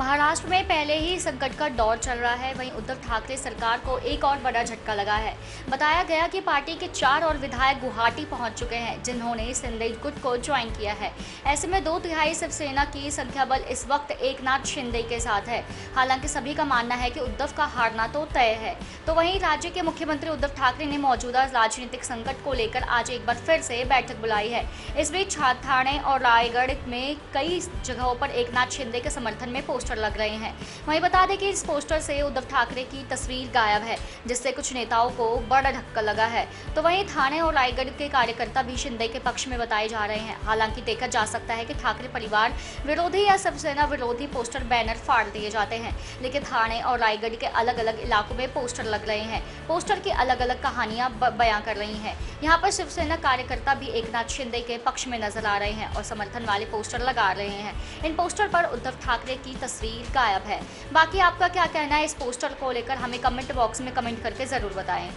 महाराष्ट्र में पहले ही संकट का दौर चल रहा है। वहीं उद्धव ठाकरे सरकार को एक और बड़ा झटका लगा है। बताया गया कि पार्टी के चार और विधायक गुवाहाटी पहुँच चुके हैं, जिन्होंने सिंधई गुट को ज्वाइन किया है। ऐसे में दो तिहाई शिवसेना की संख्या बल इस वक्त एक नाथ शिंदे के साथ है। हालाँकि सभी का मानना है कि उद्धव का हारना तो तय है। तो वहीं राज्य के मुख्यमंत्री उद्धव ठाकरे ने मौजूदा राजनीतिक संकट को लेकर आज एक बार फिर से बैठक बुलाई है। इस बीच ठाणे और रायगढ़ में कई जगहों पर एक नाथ शिंदे के समर्थन में पोस्टर लग रहे हैं। वहीं बता दें कि इस पोस्टर से उद्धव ठाकरे की तस्वीर गायब है, जिससे कुछ नेताओं को बड़ा धक्का लगा है। तो वहीं थाने और रायगढ़ के कार्यकर्ता भी शिंदे के पक्ष में बताए जा रहे हैं। हालाँकि देखा जा सकता है कि ठाकरे परिवार विरोधी या शिवसेना विरोधी पोस्टर बैनर फाड़ दिए जाते हैं, लेकिन थाने और रायगढ़ के अलग अलग इलाकों में पोस्टर लग रहे हैं। पोस्टर की अलग अलग कहानियाँ बयां कर रही हैं। यहाँ पर शिवसेना कार्यकर्ता भी एक नाथ शिंदे के पक्ष में नज़र आ रहे हैं और समर्थन वाले पोस्टर लगा रहे हैं। इन पोस्टर पर उद्धव ठाकरे की तस्वीर गायब है। बाकी आपका क्या कहना है इस पोस्टर को लेकर? हमें कमेंट बॉक्स में कमेंट करके ज़रूर बताएँ।